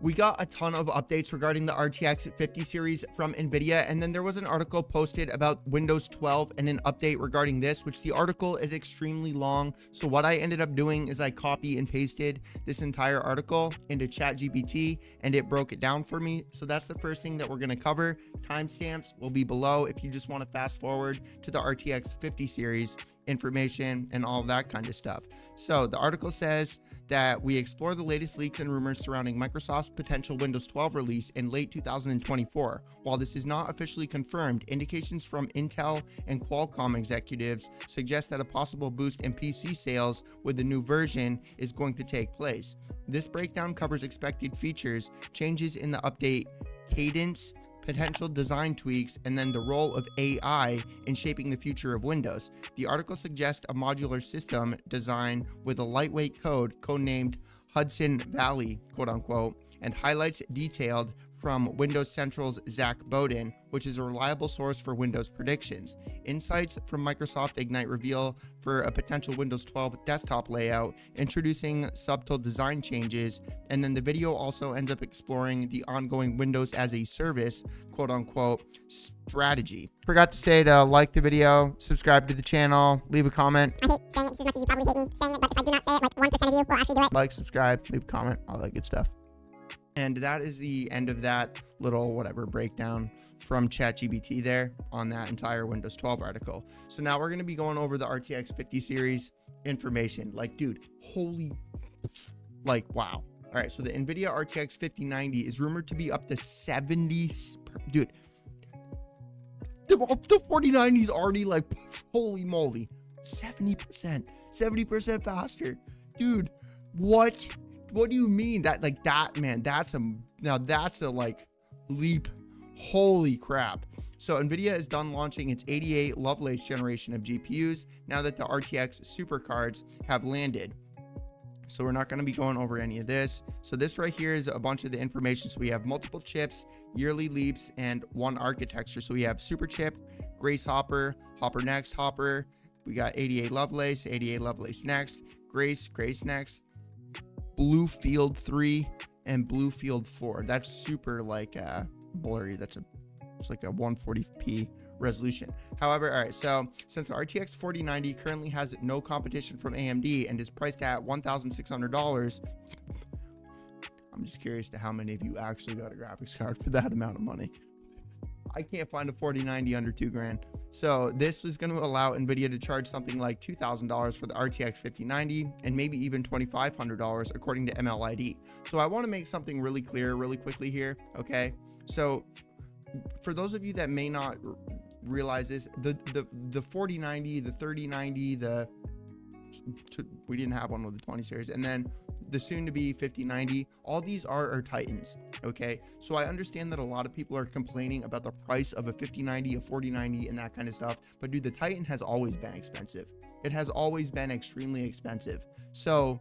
we got a ton of updates regarding the RTX 50 series from NVIDIA, and then there was an article posted about Windows 12 and an update regarding this, which the article is extremely long. So what I ended up doing is I copy and pasted this entire article into ChatGPT, and it broke it down for me. So that's the first thing that we're going to cover. Timestamps will be below if you just want to fast forward to the RTX 50 series information and all that kind of stuff. So the article says that we explore the latest leaks and rumors surrounding Microsoft's potential Windows 12 release in late 2024. While this is not officially confirmed, indications from Intel and Qualcomm executives suggest that a possible boost in PC sales with the new version is going to take place. This breakdown covers expected features, changes in the update cadence, potential design tweaks, and then the role of AI in shaping the future of Windows. The article suggests a modular system design with a lightweight code codenamed Hudson Valley, quote unquote, and highlights detailed from Windows Central's Zac Bowden, which is a reliable source for Windows predictions. Insights from Microsoft Ignite reveal for a potential Windows 12 desktop layout, introducing subtle design changes, and then the video also ends up exploring the ongoing Windows as a service, quote unquote, strategy. Forgot to say to like the video, subscribe to the channel, leave a comment. I hate saying it just as much as you probably hate me saying it, but if I do not say it, like 1% of you will actually do it. Like, subscribe, leave a comment, all that good stuff. And that is the end of that little whatever breakdown from ChatGPT there on that entire Windows 12 article. So now we're going to be going over the RTX 50 series information. Like, dude, holy, like, wow. All right, so the NVIDIA RTX 5090 is rumored to be up to 70, dude. The, the 4090 is already like, holy moly, 70%, 70% faster. Dude, what? What do you mean? That like that man that's a now that's a like leap. Holy crap. So nvidia is done launching its Ada Lovelace generation of gpus now that the rtx supercards have landed. So we're not going to be going over any of this. So this right here is a bunch of the information. So we have multiple chips yearly leaps and one architecture. So we have super chip grace hopper hopper next hopper. We got Ada Lovelace Ada Lovelace next grace grace next Bluefield 3 and Bluefield 4. That's super like uh, blurry. That's a it's like a 140p resolution. However, all right, so since the RTX 4090 currently has no competition from AMD and is priced at $1,600, I'm just curious to how many of you actually got a graphics card for that amount of money. I can't find a 4090 under two grand. So this is going to allow NVIDIA to charge something like $2,000 for the RTX 5090 and maybe even $2,500 according to MLID. So I want to make something really clear really quickly here. Okay. So for those of you that may not realize this, the, the, the 4090, the 3090, the, we didn't have one with the 20 series. And then the soon to be 5090, all these are our Titans. Okay. So I understand that a lot of people are complaining about the price of a 5090, a 4090, and that kind of stuff. But dude, the Titan has always been expensive. It has always been extremely expensive. So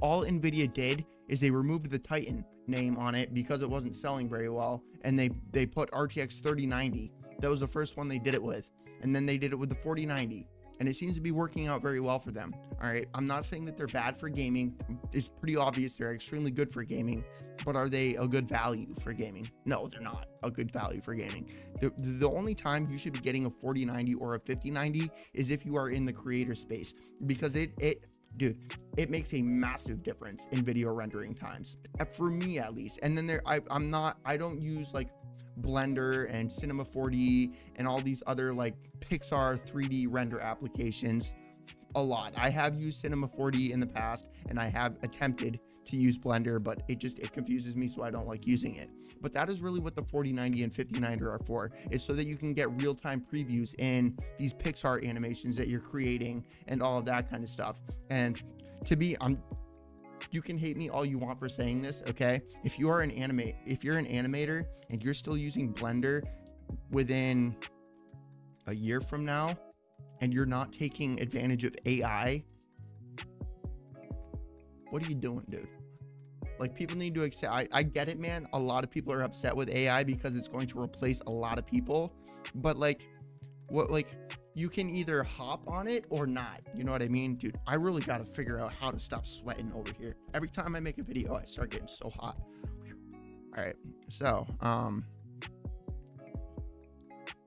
all NVIDIA did is they removed the Titan name on it because it wasn't selling very well. And they, they put RTX 3090. That was the first one they did it with. And then they did it with the 4090 and it seems to be working out very well for them. All right, I'm not saying that they're bad for gaming. It's pretty obvious they're extremely good for gaming, but are they a good value for gaming? No, they're not a good value for gaming. The, the only time you should be getting a 4090 or a 5090 is if you are in the creator space because it it dude it makes a massive difference in video rendering times eh, for me at least and then there I, i'm not i don't use like Blender and Cinema 4D and all these other like Pixar 3D render applications a lot. I have used Cinema 4D in the past and I have attempted to use Blender, but it just it confuses me so I don't like using it. But that is really what the 4090 and 5090 are for. Is so that you can get real-time previews in these Pixar animations that you're creating and all of that kind of stuff. And to be I'm you can hate me all you want for saying this, okay? If you are an anime, if you're an animator and you're still using Blender within a year from now and you're not taking advantage of AI, what are you doing, dude? Like people need to accept I, I get it, man. A lot of people are upset with AI because it's going to replace a lot of people. But like what like you can either hop on it or not. You know what I mean? Dude, I really got to figure out how to stop sweating over here. Every time I make a video, I start getting so hot. All right. So, um,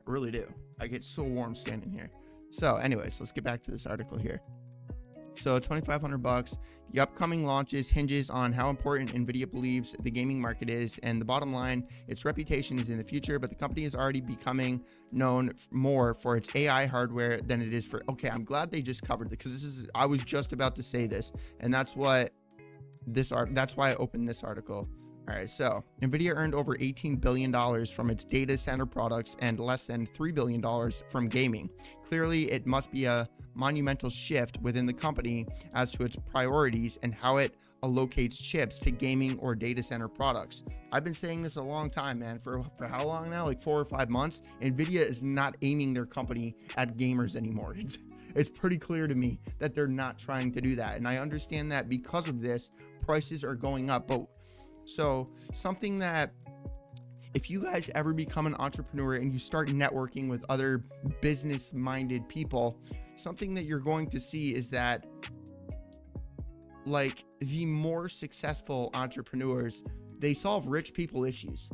really do. I get so warm standing here. So, anyways, let's get back to this article here. So 2500 bucks. The upcoming launches hinges on how important Nvidia believes the gaming market is and the bottom line, its reputation is in the future, but the company is already becoming known more for its AI hardware than it is for Okay, I'm glad they just covered it because this is I was just about to say this and that's what this art that's why I opened this article. All right, so Nvidia earned over $18 billion from its data center products and less than $3 billion from gaming. Clearly, it must be a monumental shift within the company as to its priorities and how it allocates chips to gaming or data center products. I've been saying this a long time, man. For, for how long now? Like four or five months? Nvidia is not aiming their company at gamers anymore. It's, it's pretty clear to me that they're not trying to do that. And I understand that because of this, prices are going up. But so, something that if you guys ever become an entrepreneur and you start networking with other business minded people, something that you're going to see is that like the more successful entrepreneurs, they solve rich people issues.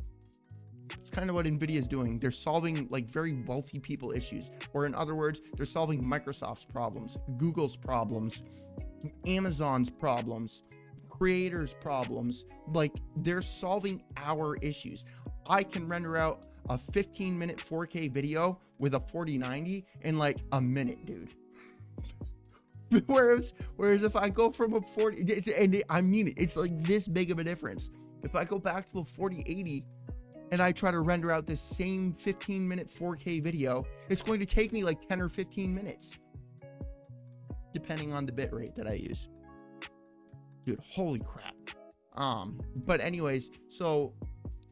It's kind of what Nvidia is doing. They're solving like very wealthy people issues, or in other words, they're solving Microsoft's problems, Google's problems, Amazon's problems, creators' problems. Like they're solving our issues. I can render out a 15 minute 4K video with a 4090 in like a minute, dude. whereas, whereas if I go from a 40, and it, I mean it, it's like this big of a difference. If I go back to a 4080 and I try to render out this same 15 minute 4K video, it's going to take me like 10 or 15 minutes, depending on the bit rate that I use. Dude, holy crap. Um, but anyways, so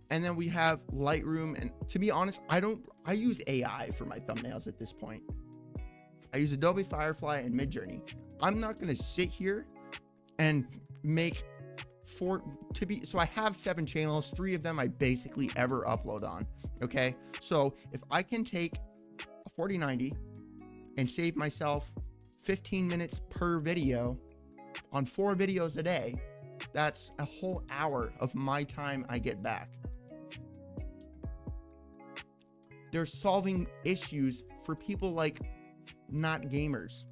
and then we have Lightroom and to be honest, I don't I use AI for my thumbnails at this point. I use Adobe Firefly and Midjourney. I'm not to sit here and make four to be so I have seven channels, 3 of them I basically ever upload on, okay? So, if I can take a 4090 and save myself 15 minutes per video on four videos a day, that's a whole hour of my time I get back. They're solving issues for people like not gamers.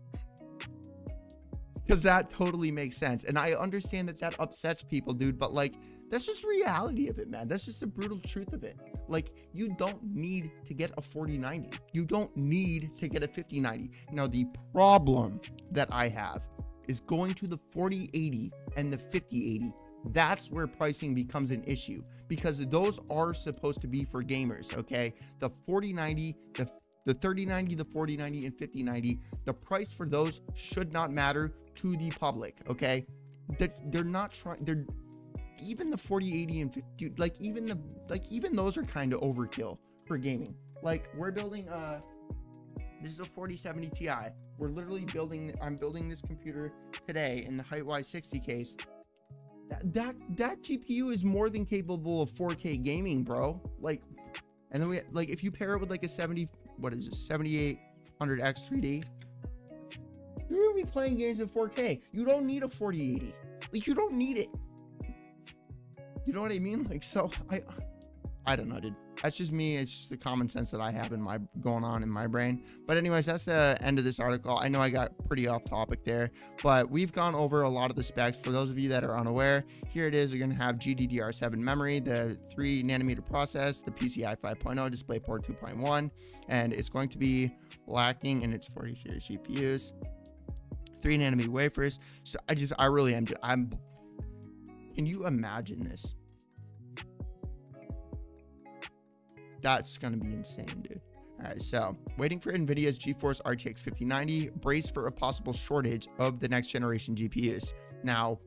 Because that totally makes sense. And I understand that that upsets people, dude, but like, that's just reality of it, man. That's just the brutal truth of it. Like, you don't need to get a 4090. You don't need to get a 5090. Now, the problem that I have is going to the 4080 and the 5080. That's where pricing becomes an issue because those are supposed to be for gamers, okay? The 4090, the the 3090, the 4090, and 5090, the price for those should not matter to the public, okay? That they're not trying they're even the 4080 and 50 like even the like even those are kind of overkill for gaming. Like we're building uh this is a 4070 Ti. We're literally building, I'm building this computer today in the Hyte Y60 case. That, that, that GPU is more than capable of 4K gaming, bro. Like, and then we, like, if you pair it with like a 70, what is it, 7800X 3D, you're gonna be playing games in 4K. You don't need a 4080. Like, you don't need it. You know what I mean? Like, so I, I don't know, dude that's just me. It's just the common sense that I have in my going on in my brain. But anyways, that's the end of this article. I know I got pretty off topic there, but we've gone over a lot of the specs. For those of you that are unaware, here it is. You're gonna have GDDR7 memory, the three nanometer process, the PCI 5.0, DisplayPort 2.1, and it's going to be lacking in its 40 series GPUs, three nanometer wafers. So I just, I really am. I'm. Can you imagine this? That's going to be insane, dude. All right, so waiting for NVIDIA's GeForce RTX 5090, brace for a possible shortage of the next generation GPUs. Now,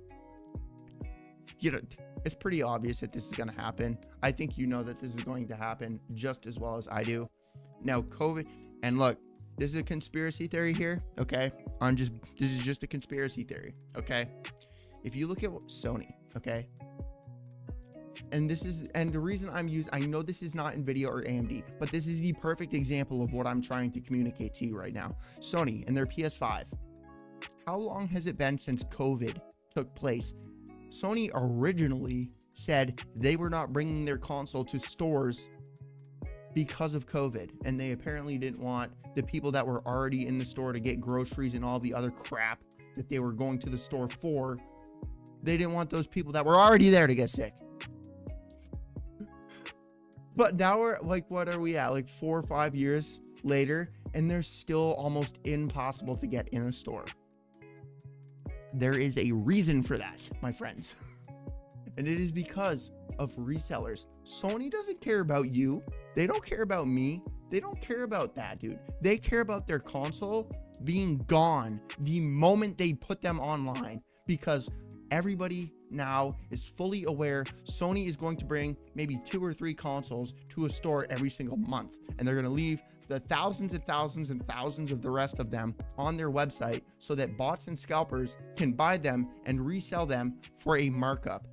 you know, it's pretty obvious that this is going to happen. I think you know that this is going to happen just as well as I do. Now, COVID, and look, this is a conspiracy theory here, okay? I'm just, this is just a conspiracy theory, okay? If you look at Sony, okay? And this is and the reason I'm using I know this is not Nvidia or AMD, but this is the perfect example of what I'm trying to communicate to you right now. Sony and their PS5. How long has it been since COVID took place? Sony originally said they were not bringing their console to stores because of COVID, and they apparently didn't want the people that were already in the store to get groceries and all the other crap that they were going to the store for. They didn't want those people that were already there to get sick. But now we're like, what are we at? Like four or five years later, and they're still almost impossible to get in a store. There is a reason for that, my friends. And it is because of resellers. Sony doesn't care about you. They don't care about me. They don't care about that, dude. They care about their console being gone the moment they put them online because everybody now is fully aware Sony is going to bring maybe two or three consoles to a store every single month. And they're going to leave the thousands and thousands and thousands of the rest of them on their website so that bots and scalpers can buy them and resell them for a markup.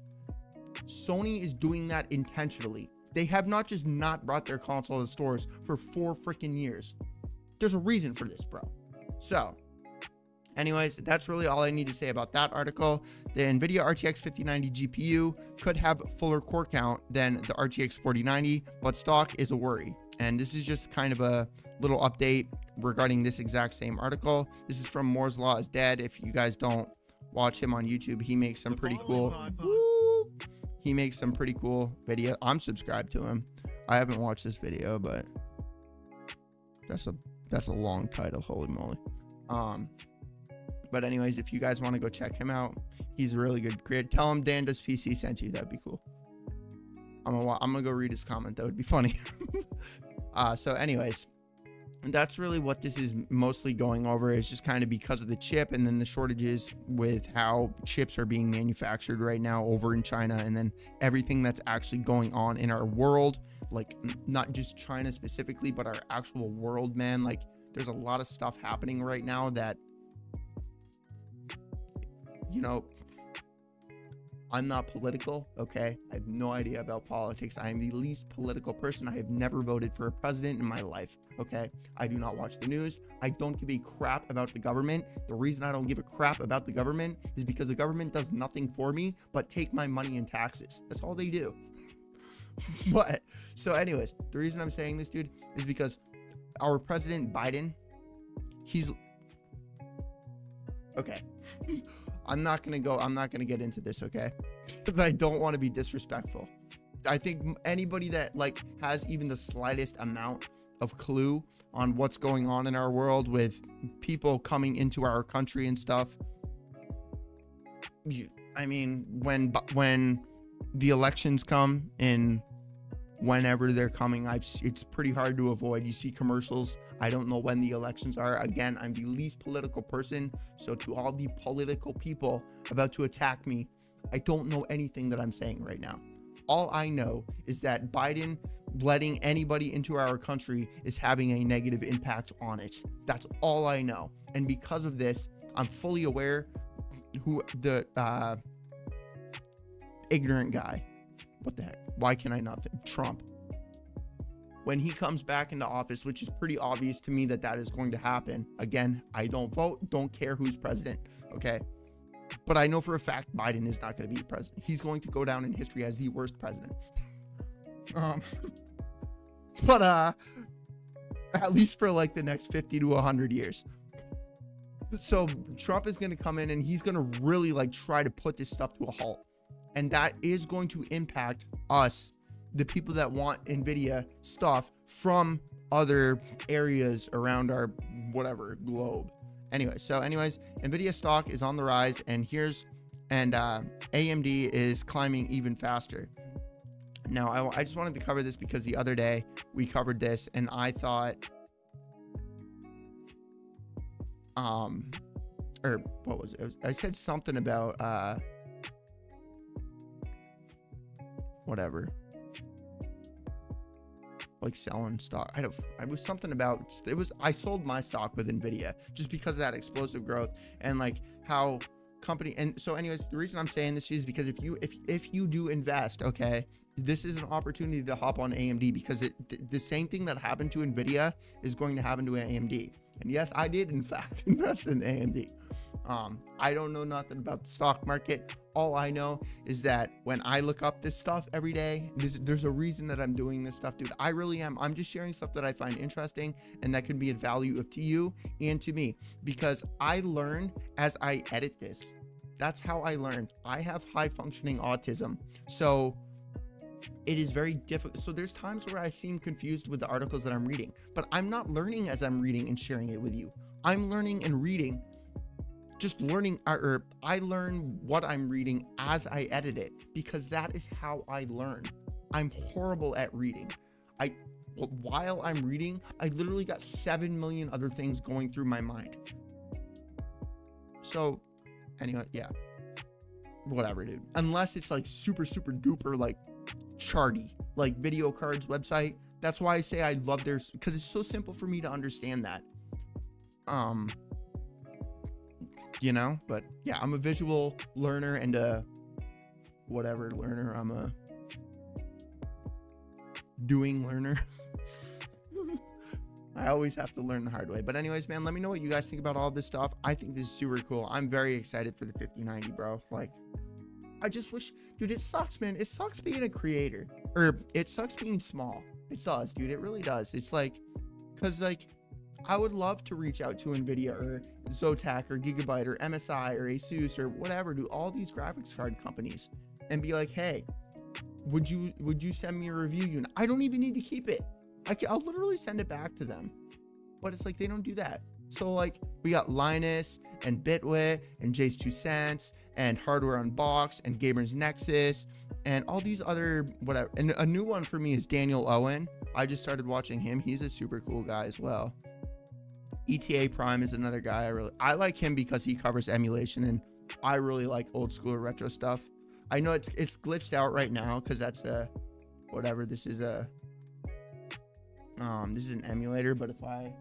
Sony is doing that intentionally. They have not just not brought their console to stores for four freaking years. There's a reason for this, bro. So, anyways, that's really all I need to say about that article. The NVIDIA RTX 5090 GPU could have fuller core count than the RTX 4090, but stock is a worry. And this is just kind of a little update regarding this exact same article. This is from Moore's Law is Dead. If you guys don't watch him on YouTube, he makes some pretty cool. He makes some pretty cool video. I'm subscribed to him. I haven't watched this video, but that's a that's a long title. Holy moly. Um, but anyways, if you guys want to go check him out, he's a really good creator. Tell him Dan does PC sent you. That'd be cool. I'm gonna I'm gonna go read his comment. That would be funny. uh, so anyways, that's really what this is mostly going over It's just kind of because of the chip and then the shortages with how chips are being manufactured right now over in China and then everything that's actually going on in our world like not just China specifically but our actual world man like there's a lot of stuff happening right now that you know I'm not political, okay? I have no idea about politics. I am the least political person. I have never voted for a president in my life, okay? I do not watch the news. I don't give a crap about the government. The reason I don't give a crap about the government is because the government does nothing for me but take my money in taxes. That's all they do. but, so, anyways, the reason I'm saying this, dude, is because our president Biden, he's okay. I'm not gonna go. I'm not gonna get into this, okay? Because I don't want to be disrespectful. I think anybody that like has even the slightest amount of clue on what's going on in our world with people coming into our country and stuff. You, I mean, when when the elections come in whenever they're coming. I've it's pretty hard to avoid. You see commercials. I don't know when the elections are. Again, I'm the least political person. So to all the political people about to attack me, I don't know anything that I'm saying right now. All I know is that Biden letting anybody into our country is having a negative impact on it. That's all I know. And because of this, I'm fully aware who the uh, ignorant guy what the heck? Why can I not think? Trump. When he comes back into office, which is pretty obvious to me that that is going to happen. Again, I don't vote, don't care who's president. Okay. But I know for a fact Biden is not going to be president. He's going to go down in history as the worst president. um, but uh, at least for like the next 50 to 100 years. So Trump is going to come in and he's going to really like try to put this stuff to a halt and that is going to impact us the people that want nvidia stuff from other areas around our whatever globe. Anyway so anyways nvidia stock is on the rise and here's and uh, amd is climbing even faster. Now I, I just wanted to cover this because the other day we covered this and i thought um or what was it? I said something about uh whatever. Like selling stock. I don't I was something about it was I sold my stock with Nvidia just because of that explosive growth and like how company and so anyways the reason i'm saying this is because if you if if you do invest okay this is an opportunity to hop on amd because it th- the same thing that happened to nvidia is going to happen to amd and yes i did in fact invest in amd um, I don't know nothing about the stock market. All I know is that when I look up this stuff every day, there's, there's, a reason that I'm doing this stuff, dude. I really am. I'm just sharing stuff that I find interesting and that can be of value to you and to me because I learn as I edit this. That's how I learned. I have high functioning autism. So it is very difficult. So there's times where I seem confused with the articles that I'm reading, but I'm not learning as I'm reading and sharing it with you. I'm learning and reading just learning or I learn what I'm reading as I edit it because that is how I learn. I'm horrible at reading. I while I'm reading, I literally got 7 million other things going through my mind. So, anyway, yeah. Whatever, dude. Unless it's like super super duper like charty, like video cards website. That's why I say I love theirs because it's so simple for me to understand that. Um you know? But yeah, I'm a visual learner and a whatever learner. I'm a doing learner. I always have to learn the hard way. But anyways, man, let me know what you guys think about all this stuff. I think this is super cool. I'm very excited for the 5090, bro. Like, I just wish, dude, it sucks, man. It sucks being a creator. Or it sucks being small. It does, dude. It really does. It's like, cause like I would love to reach out to NVIDIA or Zotac or Gigabyte or MSI or Asus or whatever, do all these graphics card companies and be like, hey, would you would you send me a review unit? I don't even need to keep it. I can, I'll literally send it back to them. But it's like they don't do that. So like we got Linus and Bitwit and JayzTwoCents and Hardware Unboxed and Gamers Nexus and all these other whatever. And a new one for me is Daniel Owen. I just started watching him. He's a super cool guy as well. ETA Prime is another guy I really I like him because he covers emulation and I really like old school retro stuff. I know it's it's glitched out right now because that's a whatever. This is a um this is an emulator, but if I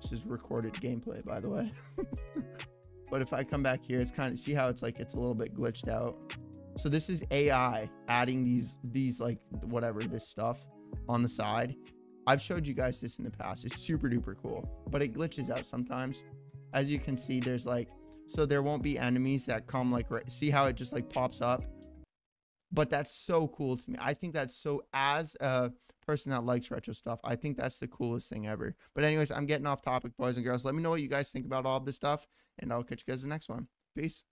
this is recorded gameplay by the way. but if I come back here, it's kind of see how it's like it's a little bit glitched out. So this is AI adding these these like whatever this stuff on the side I've showed you guys this in the past. It's super duper cool, but it glitches out sometimes. As you can see, there's like, so there won't be enemies that come like, right, see how it just like pops up? But that's so cool to me. I think that's so, as a person that likes retro stuff, I think that's the coolest thing ever. But anyways, I'm getting off topic, boys and girls. Let me know what you guys think about all this stuff, and I'll catch you guys in the next one. Peace.